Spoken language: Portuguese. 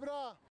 Cobra!